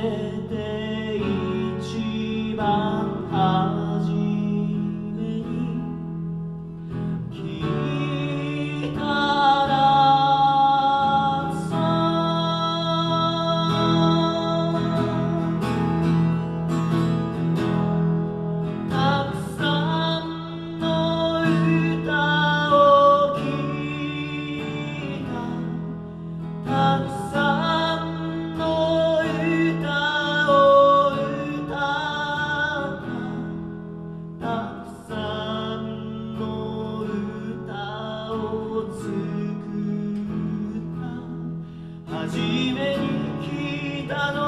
te 初めに聞いたの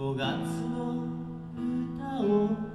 5月の歌を